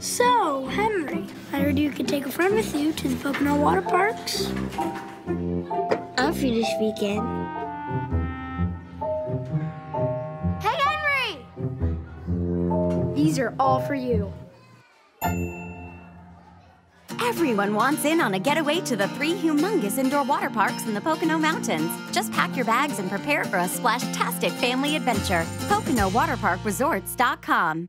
So, Henry, I heard you could take a friend with you to the Pocono water parks. I'm free this weekend. Hey, Henry! These are all for you. Everyone wants in on a getaway to the three humongous indoor water parks in the Pocono Mountains. Just pack your bags and prepare for a splashtastic family adventure. PoconoWaterParkResorts.com